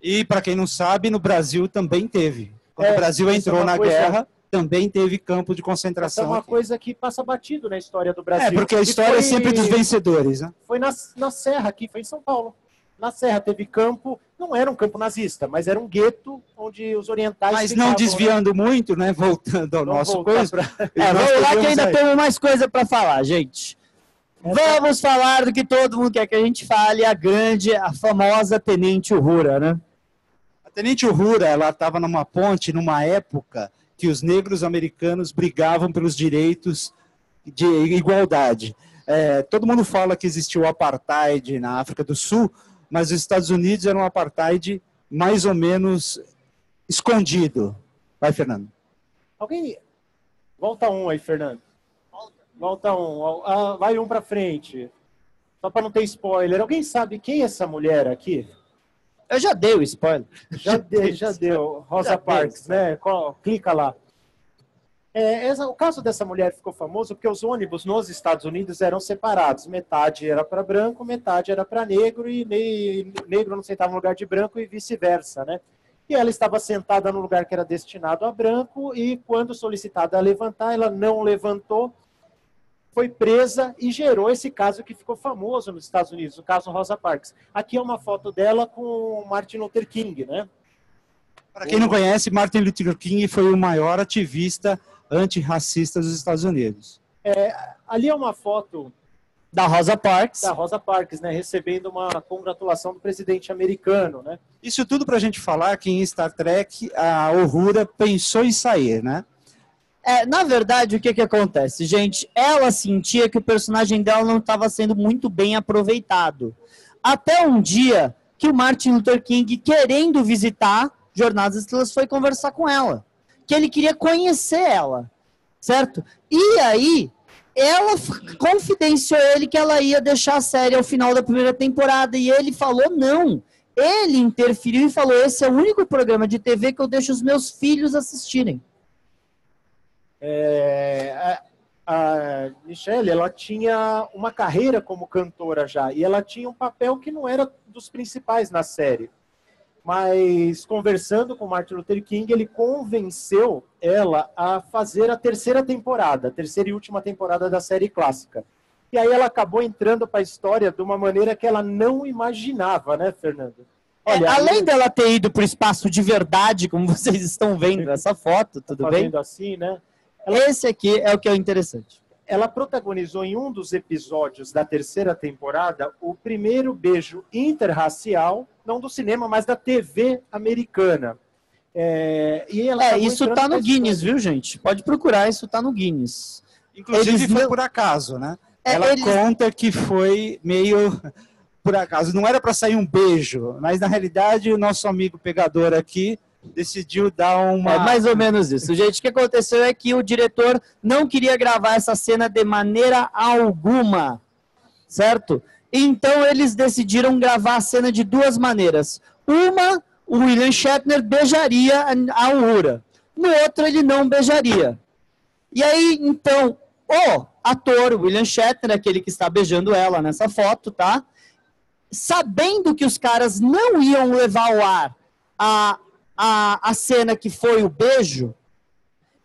E para quem não sabe, no Brasil também teve. Quando é, o Brasil é entrou é na coisa... guerra, também teve campo de concentração. Essa é uma aqui. coisa que passa batido na história do Brasil. É, porque a história é foi... é sempre dos vencedores, né? Foi na, na Serra aqui, foi em São Paulo na Serra teve campo, não era um campo nazista, mas era um gueto onde os orientais. Mas ficavam, não né? desviando né? muito, né? Voltando ao nosso coisa. Pra... É, vamos lá que ainda aí. temos mais coisa para falar, gente. Vamos falar do que todo mundo quer que a gente fale, a grande, a famosa Tenente Uhura, né? A Tenente Uhura, ela estava numa ponte numa época que os negros americanos brigavam pelos direitos de igualdade. É, todo mundo fala que existiu apartheid na África do Sul, mas os Estados Unidos eram um apartheid mais ou menos escondido. Vai, Fernando. Alguém. Volta um aí, Fernando. Volta um. Ah, vai um para frente. Só para não ter spoiler. Alguém sabe quem é essa mulher aqui? Eu já dei o spoiler. Já, já dei, já deu. Rosa já Parks, né? Clica lá. É, essa, o caso dessa mulher ficou famoso porque os ônibus nos Estados Unidos eram separados. Metade era para branco, metade era para negro, e ne, negro não sentava no lugar de branco e vice-versa, né? E ela estava sentada no lugar que era destinado a branco, e quando solicitada a levantar, ela não levantou. foi presa e gerou esse caso que ficou famoso nos Estados Unidos, o caso Rosa Parks. Aqui é uma foto dela com Martin Luther King, né? Para quem não conhece, Martin Luther King foi o maior ativista antirracista dos Estados Unidos. É, ali é uma foto Da Rosa Parks. da Rosa Parks, né, recebendo uma congratulação do presidente americano, né? Isso tudo para a gente falar que em Star Trek a Uhura pensou em sair, né? É, na verdade, o que que acontece, gente? Ela sentia que o personagem dela não estava sendo muito bem aproveitado. Até um dia que o Martin Luther King, querendo visitar Jornadas das Estrelas, foi conversar com ela. Que ele queria conhecer ela, certo? E aí, ela confidenciou ele que ela ia deixar a série ao final da primeira temporada. E ele falou não. Ele interferiu e falou: esse é o único programa de TV que eu deixo os meus filhos assistirem. É, a, a Michelle, ela tinha uma carreira como cantora já, e ela tinha um papel que não era dos principais na série. Mas conversando com Martin Luther King, ele convenceu ela a fazer a terceira temporada, a terceira e última temporada da série clássica. E aí ela acabou entrando para a história de uma maneira que ela não imaginava, né, Fernando? É, Olha, além aí- dela ter ido para o espaço de verdade, como vocês estão vendo nessa foto, tudo bem? fazendo assim, né? Esse aqui é o que é o interessante. Ela protagonizou em um dos episódios da terceira temporada o primeiro beijo interracial, não do cinema, mas da TV americana. É, e ela É, isso tá no Guinness, história. viu, gente? Pode procurar, isso tá no Guinness. Inclusive Eles foi não- por acaso, né? É, Ela eles- conta que foi meio por acaso. Não era para sair um beijo, mas na realidade o nosso amigo pegador aqui decidiu dar uma. É mais ou menos isso. Gente, o que aconteceu é que o diretor não queria gravar essa cena de maneira alguma, certo? Então eles decidiram gravar a cena de duas maneiras. Uma, o William Shatner beijaria a Uhura. No outro, ele não beijaria. E aí, então, o ator, William Shatner, aquele que está beijando ela nessa foto, tá? Sabendo que os caras não iam levar ao ar a, a, a cena que foi o beijo,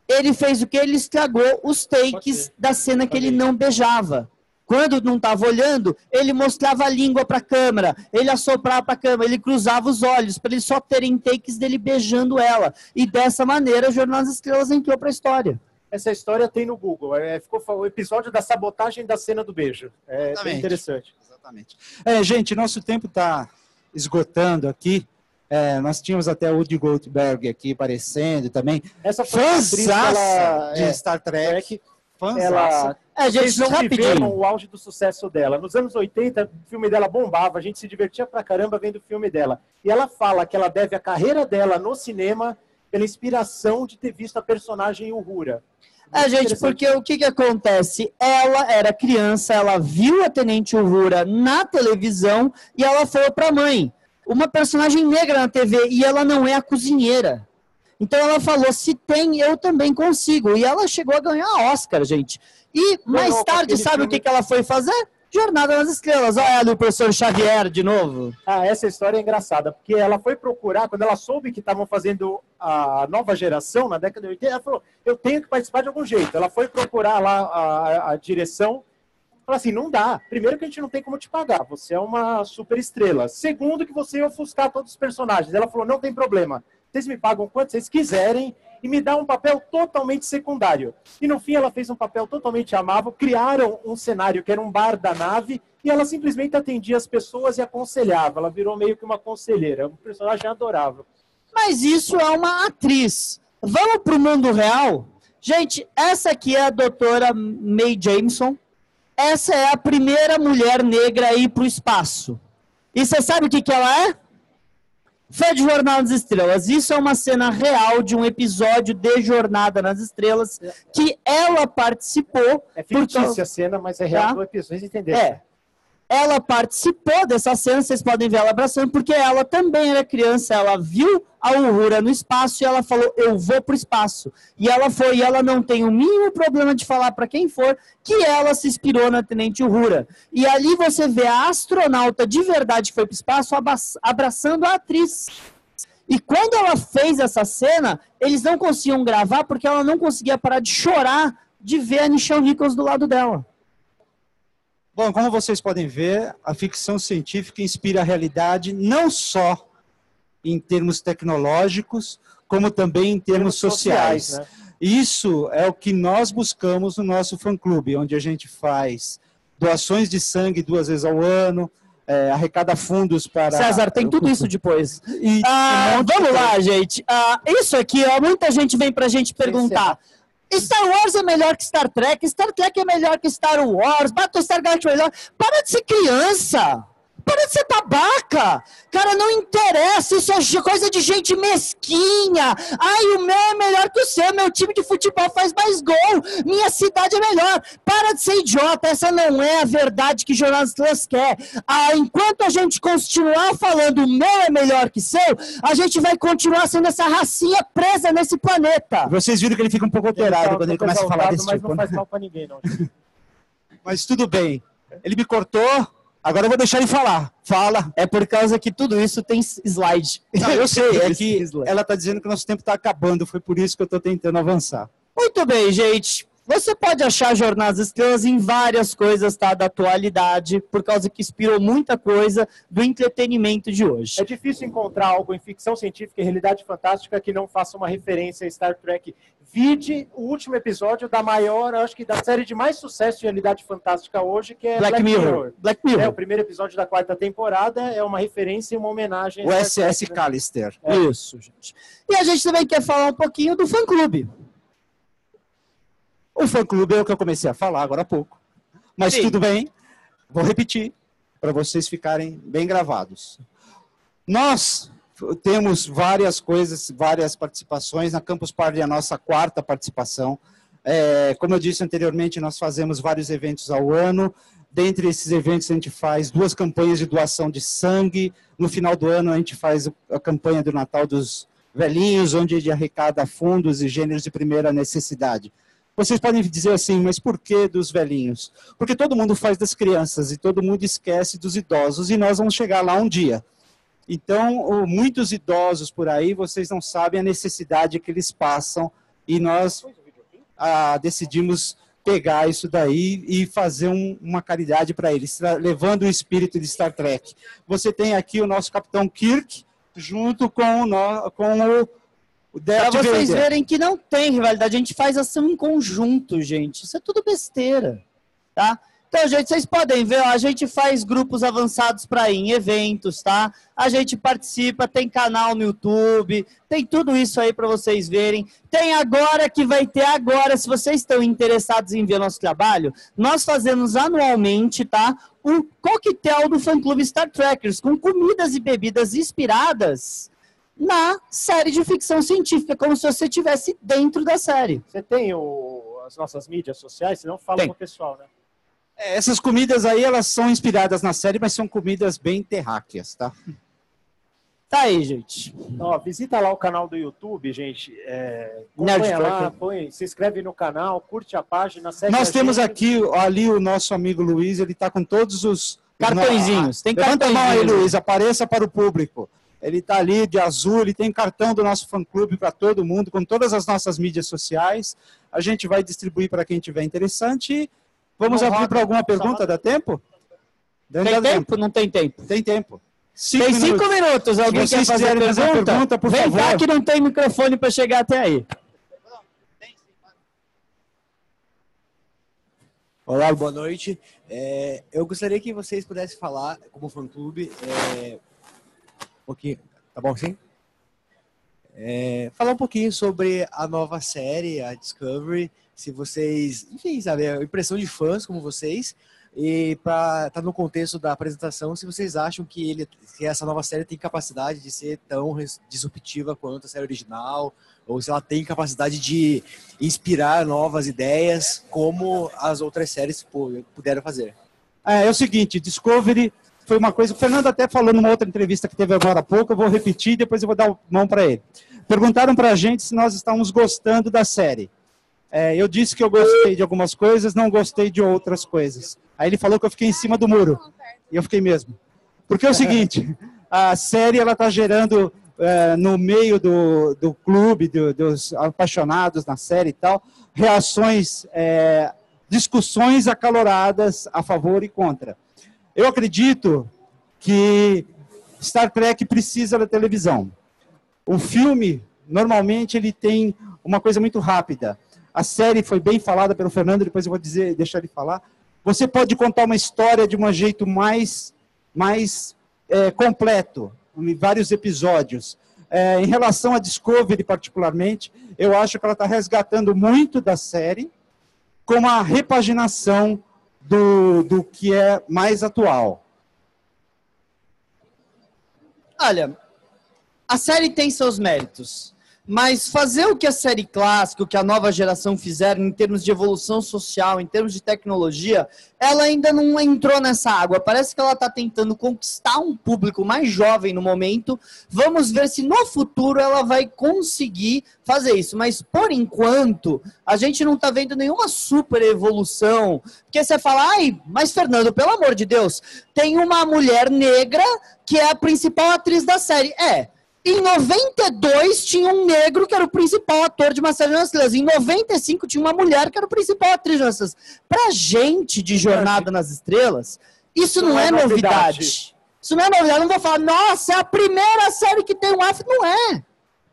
ele fez o que? Ele estragou os takes da cena que ele não beijava. Quando não estava olhando, ele mostrava a língua para a câmera, ele assoprava para a câmera, ele cruzava os olhos, para eles só terem takes dele beijando ela. E dessa maneira, o Jornal das Estrelas entrou para a história. Essa história tem no Google. É, ficou o episódio da sabotagem da cena do beijo. É bem Exatamente. interessante. Exatamente. É, gente, nosso tempo está esgotando aqui. É, nós tínhamos até o Woody Goldberg aqui aparecendo também. Essa foi ela, de é, Star Trek. Fãzaça. ela É, gente, não viveram rapidinho. o auge do sucesso dela. Nos anos 80, o filme dela bombava, a gente se divertia pra caramba vendo o filme dela. E ela fala que ela deve a carreira dela no cinema pela inspiração de ter visto a personagem Uhura. É, gente, porque o que que acontece? Ela era criança, ela viu a Tenente Uhura na televisão e ela falou pra mãe, uma personagem negra na TV e ela não é a cozinheira. Então ela falou, se tem, eu também consigo. E ela chegou a ganhar Oscar, gente. E mais com tarde, sabe o filme- que que ela foi fazer? Jornada nas Estrelas. Olha ali o professor Xavier de novo. Ah, essa história é engraçada, porque ela foi procurar, quando ela soube que estavam fazendo a nova geração, na década de 80, ela falou, eu tenho que participar de algum jeito. Ela foi procurar lá a, a direção, falou assim, não dá. Primeiro que a gente não tem como te pagar, você é uma super estrela. Segundo que você ia ofuscar todos os personagens. Ela falou, não tem problema, vocês me pagam quanto vocês quiserem e me dá um papel totalmente secundário. E no fim ela fez um papel totalmente amável, criaram um cenário que era um bar da nave e ela simplesmente atendia as pessoas e aconselhava. Ela virou meio que uma conselheira, um personagem adorável. Mas isso é uma atriz. Vamos para o mundo real? Gente, essa aqui é a doutora May Jameson. Essa é a primeira mulher negra a ir para o espaço. E você sabe o que, que ela é? Fé de Jornada nas Estrelas. Isso é uma cena real de um episódio de Jornada nas Estrelas que ela participou. É fictícia causa- a cena, mas é real Tá. do episódio. Vocês entenderam? É. Ela participou dessa cena, vocês podem ver ela abraçando, porque ela também era criança, ela viu a Uhura no espaço e ela falou, eu vou pro espaço. E ela foi, e ela não tem o mínimo problema de falar para quem for que ela se inspirou na Tenente Uhura. E ali você vê a astronauta de verdade que foi pro espaço abra- abraçando a atriz. E quando ela fez essa cena, eles não conseguiam gravar porque ela não conseguia parar de chorar de ver a Nichelle Nichols do lado dela. Bom, como vocês podem ver, a ficção científica inspira a realidade não só em termos tecnológicos, como também em termos, termos sociais. sociais né? Isso é o que nós buscamos no nosso fã-clube, onde a gente faz doações de sangue duas vezes ao ano, é, arrecada fundos para. César, tem tudo isso depois. E, ah, um vamos lá, gente. Ah, isso aqui, ó, muita gente vem para a gente perguntar. Star Wars é melhor que Star Trek, Star Trek é melhor que Star Wars, Battlestar Galactica é melhor. Para de ser criança! Para de ser babaca! Cara, não interessa, isso é coisa de gente mesquinha. Ai, o meu é melhor que o seu, meu time de futebol faz mais gol, minha cidade é melhor. Para de ser idiota, essa não é a verdade que jornalistas quer. Ah, enquanto a gente continuar falando o meu é melhor que seu, a gente vai continuar sendo essa racinha presa nesse planeta. Vocês viram que ele fica um pouco alterado tá quando ele começa a falar desse mas tipo. Mas não faz mal pra ninguém, não. mas tudo bem. Ele me cortou, Agora eu vou deixar ele falar. Fala. É por causa que tudo isso tem slide. Não, eu sei, é que ela está dizendo que o nosso tempo está acabando. Foi por isso que eu estou tentando avançar. Muito bem, gente. Você pode achar Jornadas Estrelas em várias coisas tá, da atualidade, por causa que inspirou muita coisa do entretenimento de hoje. É difícil encontrar algo em ficção científica e realidade fantástica que não faça uma referência a Star Trek Vide o último episódio da maior, acho que da série de mais sucesso de realidade fantástica hoje, que é Black, Black Mirror. Mirror. Black Mirror. É, o primeiro episódio da quarta temporada é uma referência e uma homenagem. O SS Callister. É. Isso, gente. E a gente também quer falar um pouquinho do fã-clube. O fã-clube é o que eu comecei a falar agora há pouco. Mas Sim. tudo bem, vou repetir para vocês ficarem bem gravados. Nós temos várias coisas, várias participações. Na Campus Party é a nossa quarta participação. É, como eu disse anteriormente, nós fazemos vários eventos ao ano. Dentre esses eventos, a gente faz duas campanhas de doação de sangue. No final do ano, a gente faz a campanha do Natal dos Velhinhos, onde a gente arrecada fundos e gêneros de primeira necessidade. Vocês podem dizer assim, mas por que dos velhinhos? Porque todo mundo faz das crianças e todo mundo esquece dos idosos e nós vamos chegar lá um dia. Então, muitos idosos por aí, vocês não sabem a necessidade que eles passam e nós ah, decidimos pegar isso daí e fazer um, uma caridade para eles, levando o espírito de Star Trek. Você tem aqui o nosso Capitão Kirk, junto com o, com o, o Para vocês Vader. verem que não tem rivalidade, a gente faz ação em conjunto, gente. Isso é tudo besteira, tá? Então, gente, vocês podem ver, ó, a gente faz grupos avançados para ir em eventos, tá? A gente participa, tem canal no YouTube, tem tudo isso aí para vocês verem. Tem agora que vai ter agora, se vocês estão interessados em ver nosso trabalho, nós fazemos anualmente, tá? Um coquetel do fã clube Star Trekkers com comidas e bebidas inspiradas na série de ficção científica, como se você estivesse dentro da série. Você tem o, as nossas mídias sociais, senão fala tem. com o pessoal, né? É, essas comidas aí, elas são inspiradas na série, mas são comidas bem terráqueas, tá? Tá aí, gente. Ó, visita lá o canal do YouTube, gente. É, lá, põe, se inscreve no canal, curte a página, segue Nós temos gente. aqui, ali, o nosso amigo Luiz, ele tá com todos os... Cartõezinhos. Tem Levanta a mão aí, Luiz, apareça para o público. Ele está ali de azul, ele tem cartão do nosso fã-clube para todo mundo, com todas as nossas mídias sociais. A gente vai distribuir para quem tiver interessante Vamos não abrir para alguma pergunta? Dá tempo? Dá tem tempo? tempo? Não tem tempo. Tem tempo. Cinco tem minutos. cinco minutos. Alguém quer fazer pergunta? Fazer pergunta por Vem favor. cá que não tem microfone para chegar até aí. Olá, boa noite. É, eu gostaria que vocês pudessem falar, como fã-clube, é, um pouquinho, tá bom sim? É, falar um pouquinho sobre a nova série, a Discovery, se vocês, enfim, sabe, a impressão de fãs como vocês, e para estar tá no contexto da apresentação, se vocês acham que, ele, que essa nova série tem capacidade de ser tão disruptiva quanto a série original, ou se ela tem capacidade de inspirar novas ideias, como as outras séries puderam fazer. É, é o seguinte, Discovery foi uma coisa, o Fernando até falou numa outra entrevista que teve agora há pouco, eu vou repetir e depois eu vou dar a mão para ele. Perguntaram para a gente se nós estávamos gostando da série. É, eu disse que eu gostei de algumas coisas, não gostei de outras coisas. Aí ele falou que eu fiquei em cima do muro. E eu fiquei mesmo. Porque é o seguinte, a série ela está gerando é, no meio do, do clube, do, dos apaixonados na série e tal, reações é, discussões acaloradas a favor e contra. Eu acredito que Star Trek precisa da televisão. O filme, normalmente, ele tem uma coisa muito rápida. A série foi bem falada pelo Fernando, depois eu vou dizer, deixar ele falar. Você pode contar uma história de um jeito mais, mais é, completo, em vários episódios. É, em relação a Discovery, particularmente, eu acho que ela está resgatando muito da série com uma repaginação do, do que é mais atual. Olha, a série tem seus méritos. Mas fazer o que a série clássica, o que a nova geração fizeram em termos de evolução social, em termos de tecnologia, ela ainda não entrou nessa água. Parece que ela está tentando conquistar um público mais jovem no momento. Vamos ver se no futuro ela vai conseguir fazer isso. Mas por enquanto, a gente não está vendo nenhuma super evolução. Porque você fala, ai, mas Fernando, pelo amor de Deus, tem uma mulher negra que é a principal atriz da série. É, em 92 tinha um negro que era o principal ator de uma série nas estrelas. Em 95 tinha uma mulher que era o principal atriz nas estrelas. Pra gente de Jornada nas Estrelas, isso não, não é, é novidade. novidade. Isso não é novidade. Eu não vou falar, nossa, é a primeira série que tem um afro. Não é.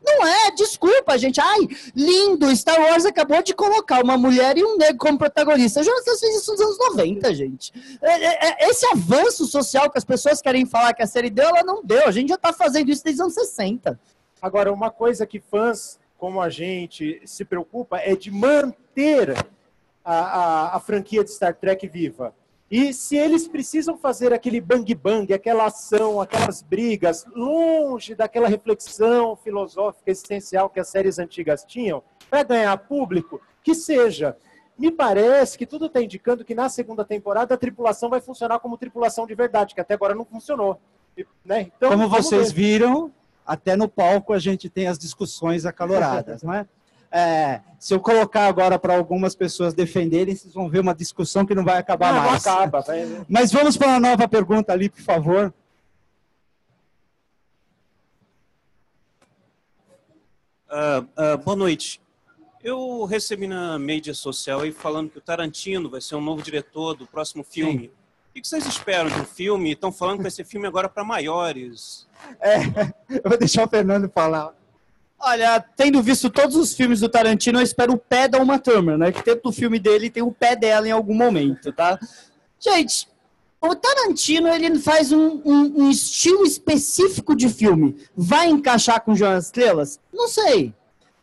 Não é, desculpa, gente. Ai, lindo, Star Wars acabou de colocar uma mulher e um negro como protagonista. Já fez isso nos anos 90, gente. É, é, é, esse avanço social que as pessoas querem falar que a série deu, ela não deu. A gente já está fazendo isso desde os anos 60. Agora, uma coisa que fãs como a gente se preocupa é de manter a, a, a franquia de Star Trek viva. E se eles precisam fazer aquele bang-bang, aquela ação, aquelas brigas, longe daquela reflexão filosófica existencial que as séries antigas tinham, para ganhar público, que seja. Me parece que tudo está indicando que na segunda temporada a tripulação vai funcionar como tripulação de verdade, que até agora não funcionou. Né? Então, como vocês ver. viram, até no palco a gente tem as discussões acaloradas, não é? É, se eu colocar agora para algumas pessoas defenderem, vocês vão ver uma discussão que não vai acabar não, mais. Acaba. Mas vamos para uma nova pergunta ali, por favor. Uh, uh, boa noite. Eu recebi na mídia social aí falando que o Tarantino vai ser um novo diretor do próximo filme. Sim. O que vocês esperam de um filme? Estão falando que vai ser filme agora para maiores. É, eu vou deixar o Fernando falar. Olha, tendo visto todos os filmes do Tarantino, eu espero o pé da Uma Thurman, né? Que dentro do filme dele tem o pé dela em algum momento, tá? Gente, o Tarantino, ele faz um, um, um estilo específico de filme. Vai encaixar com Jonas Estrelas? Não sei.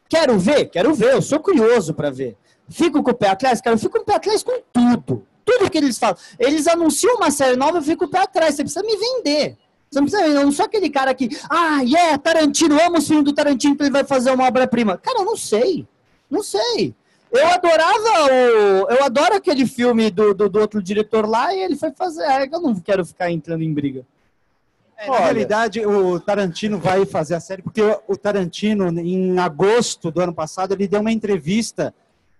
Quero ver? Quero ver. Eu sou curioso para ver. Fico com o pé atrás? Cara, eu fico com o pé atrás com tudo. Tudo que eles falam. Eles anunciam uma série nova, eu fico com o pé atrás. Você precisa me vender. Você não precisa, eu não sou aquele cara que, ah, yeah, Tarantino, amo os filmes do Tarantino que ele vai fazer uma obra-prima. Cara, eu não sei. Não sei. Eu adorava o. Eu adoro aquele filme do, do, do outro diretor lá e ele foi fazer. É, eu não quero ficar entrando em briga. É, na realidade, o Tarantino vai fazer a série, porque o Tarantino, em agosto do ano passado, ele deu uma entrevista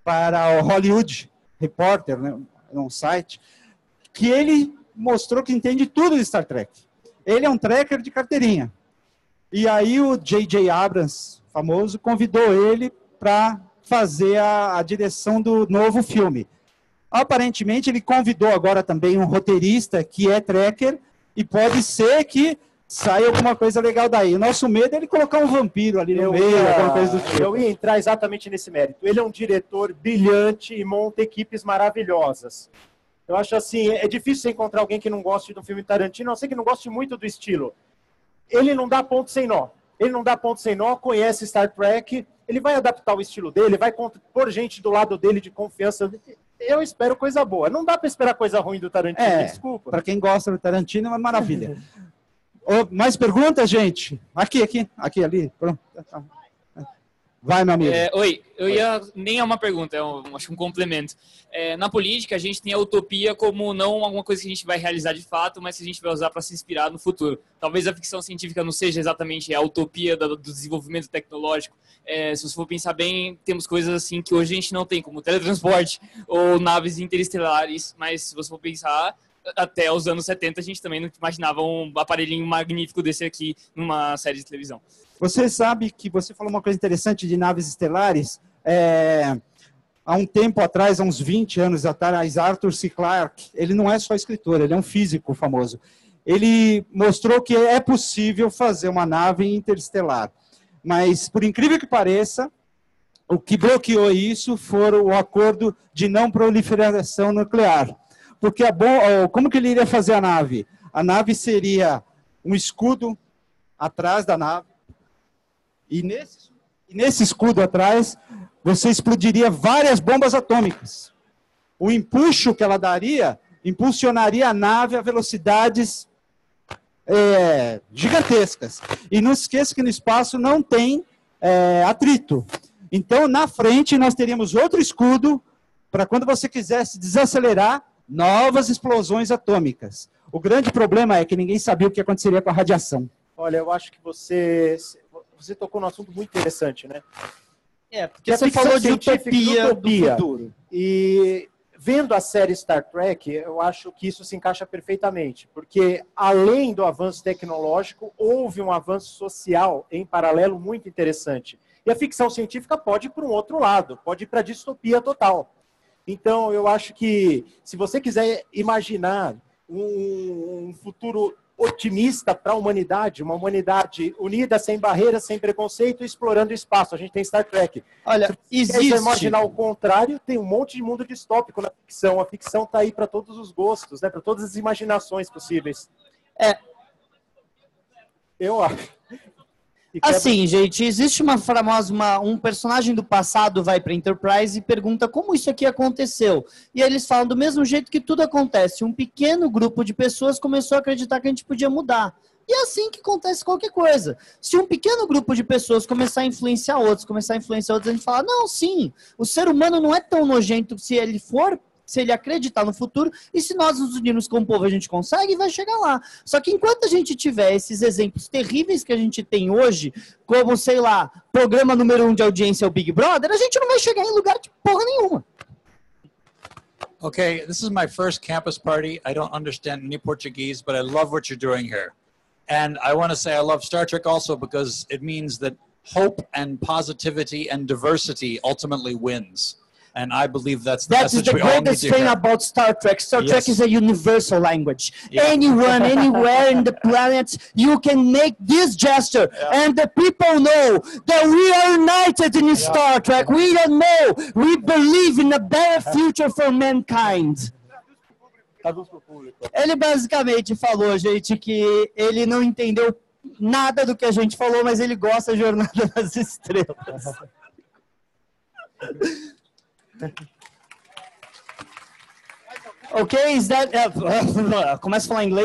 para o Hollywood Reporter, né, um site, que ele mostrou que entende tudo de Star Trek. Ele é um tracker de carteirinha. E aí o J.J. Abrams, famoso, convidou ele para fazer a, a, direção do novo filme. Aparentemente, ele convidou agora também um roteirista que é tracker e pode ser que saia alguma coisa legal daí. O nosso medo é ele colocar um vampiro ali no eu meio, ia, alguma coisa do tipo. Eu ia entrar exatamente nesse mérito. Ele é um diretor brilhante e monta equipes maravilhosas. Eu acho assim, é difícil encontrar alguém que não goste do filme Tarantino, a não ser que não goste muito do estilo. Ele não dá ponto sem nó. Ele não dá ponto sem nó, conhece Star Trek, ele vai adaptar o estilo dele, vai pôr gente do lado dele de confiança. Eu espero coisa boa. Não dá para esperar coisa ruim do Tarantino, é, desculpa. Para quem gosta do Tarantino, é uma maravilha. mais perguntas, gente? Aqui, aqui, aqui, ali. Pronto. Vai, meu amigo. É, oi, eu ia. Nem é uma pergunta, é um, acho um complemento. É, na política, a gente tem a utopia como não alguma coisa que a gente vai realizar de fato, mas que a gente vai usar para se inspirar no futuro. Talvez a ficção científica não seja exatamente a utopia do, do desenvolvimento tecnológico. É, se você for pensar bem, temos coisas assim que hoje a gente não tem, como teletransporte ou naves interestelares, mas se você for pensar, até os anos 70 a gente também não imaginava um aparelhinho magnífico desse aqui numa série de televisão. Você sabe que você falou uma coisa interessante de naves estelares. É, há um tempo atrás, há uns 20 anos atrás, Arthur C. Clarke, ele não é só escritor, ele é um físico famoso. Ele mostrou que é possível fazer uma nave interestelar. Mas, por incrível que pareça, o que bloqueou isso foi o acordo de não proliferação nuclear. Porque a bom, como que ele iria fazer a nave? A nave seria um escudo atrás da nave. E nesse, nesse escudo atrás, você explodiria várias bombas atômicas. O empuxo que ela daria impulsionaria a nave a velocidades é, gigantescas. E não esqueça que no espaço não tem é, atrito. Então, na frente, nós teríamos outro escudo para quando você quisesse desacelerar novas explosões atômicas. O grande problema é que ninguém sabia o que aconteceria com a radiação. Olha, eu acho que você, você tocou num assunto muito interessante, né? É, porque você falou de utopia, utopia do futuro. E vendo a série Star Trek, eu acho que isso se encaixa perfeitamente, porque além do avanço tecnológico, houve um avanço social em paralelo muito interessante. E a ficção científica pode ir para um outro lado, pode ir para a distopia total. Então, eu acho que se você quiser imaginar um, um futuro otimista para a humanidade, uma humanidade unida, sem barreiras, sem preconceito, explorando o espaço. A gente tem Star Trek. Olha, Se existe. Imaginar o contrário, tem um monte de mundo distópico na ficção. A ficção está aí para todos os gostos, né? para todas as imaginações possíveis. É. Eu acho. Assim, gente, existe uma famosa, uma, um personagem do passado vai para Enterprise e pergunta como isso aqui aconteceu. E eles falam do mesmo jeito que tudo acontece. Um pequeno grupo de pessoas começou a acreditar que a gente podia mudar. E é assim que acontece qualquer coisa. Se um pequeno grupo de pessoas começar a influenciar outros, começar a influenciar outros, a gente fala: não, sim, o ser humano não é tão nojento se ele for se ele acreditar no futuro, e se nós nos unirmos como povo, a gente consegue e vai chegar lá. Só que enquanto a gente tiver esses exemplos terríveis que a gente tem hoje, como, sei lá, programa número um de audiência é o Big Brother, a gente não vai chegar em lugar de porra nenhuma. Okay, this is my first campus party. I don't understand any Portuguese, but I love what you're doing here. And I want to say I love Star Trek also because it means that hope and positivity and diversity ultimately wins. And I believe that's the that's message the we all need greatest thing hear. about Star Trek. Star Yes. Trek is a universal language. Yeah. Anyone, anywhere in the planet, you can make this gesture, and the people know that we are united in Star Trek. We don't know. We believe in a better future for mankind. Ele basicamente falou, gente, que ele não entendeu nada do que a gente falou, mas ele gosta da Jornada das Estrelas. Ok, is that, uh, começa a falar inglês.